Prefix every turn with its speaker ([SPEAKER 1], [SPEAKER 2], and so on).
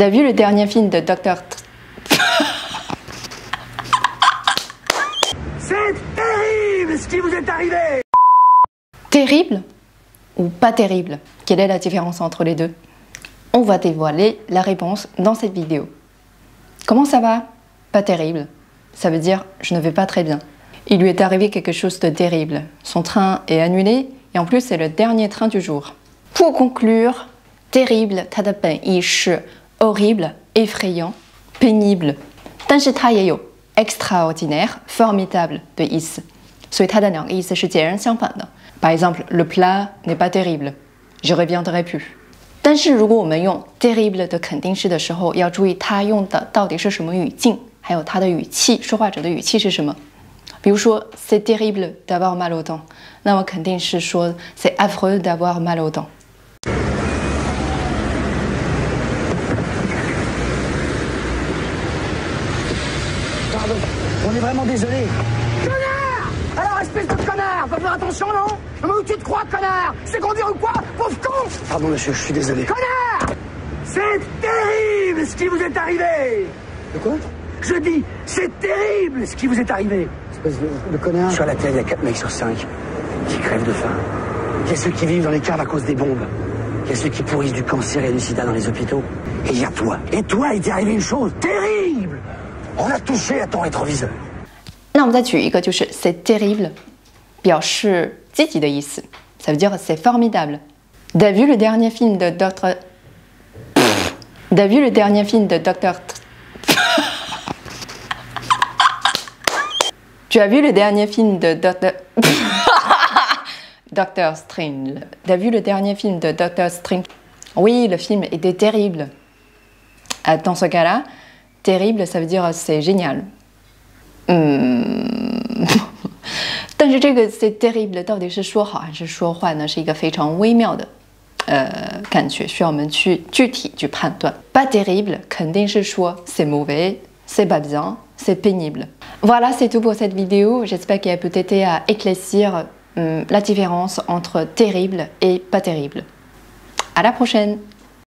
[SPEAKER 1] T'as vu le dernier film de Dr.
[SPEAKER 2] C'est terrible ce qui vous est arrivé
[SPEAKER 1] Terrible ou pas terrible Quelle est la différence entre les deux On va dévoiler la réponse dans cette vidéo. Comment ça va Pas terrible. Ça veut dire je ne vais pas très bien. Il lui est arrivé quelque chose de terrible. Son train est annulé et en plus c'est le dernier train du jour. Pour conclure, terrible 它的本意是 horrible, effrayant, pénible，但是它也有 extraordinaire, formidable 的意思，所以它的两个意思是截然相反的。Par exemple, le plat n'est pas terrible, je reviendrai plus。但是如果我们用 terrible 的肯定式的时候，要注意它用的到底是什么语境，还有它的语气，说话者的语气是什么。比如说，c'est terrible d'avoir mal aux dents，那么肯定是说 c'est affreux d'avoir mal aux dents。
[SPEAKER 2] On est vraiment désolé. Connard Alors, espèce de connard Faut faire attention, non Mais où tu te crois, connard C'est conduire ou quoi Pauvre con Pardon, monsieur, je suis désolé. Connard C'est terrible ce qui vous est arrivé De quoi Je dis, c'est terrible ce qui vous est arrivé Espèce de, connard Sur la Terre, il y a 4 mecs sur 5 qui crèvent de faim. Il y a ceux qui vivent dans les caves à cause des bombes. Il y a ceux qui pourrissent du cancer et du sida dans les hôpitaux. Et il y a toi. Et toi, il t'est arrivé une chose terrible On a touché à ton rétroviseur.
[SPEAKER 1] 那我们再举一个，就是 c'est terrible，表示积极的意思，ça veut dire c'est formidable。T'as vu le dernier film de Docteur T'as vu le dernier film de Docteur Tu as vu le dernier film de Docteur Doctor Strange T'as vu le dernier film de Doctor Strange Oui, le film était terrible. Ah, Dans ce cas-là, terrible, ça veut dire c'est génial. 嗯，但是这个 c'est terrible 到底是说好还是说坏呢？是一个非常微妙的呃感觉，需要我们去具体去判断。Pas terrible 肯定是说 c'est mauvais, c'est pas bien, c'est pénible. Voilà, c'est tout pour cette vidéo. J'espère qu'elle a peut aider à éclaircir hum, la différence entre terrible et pas terrible. À la prochaine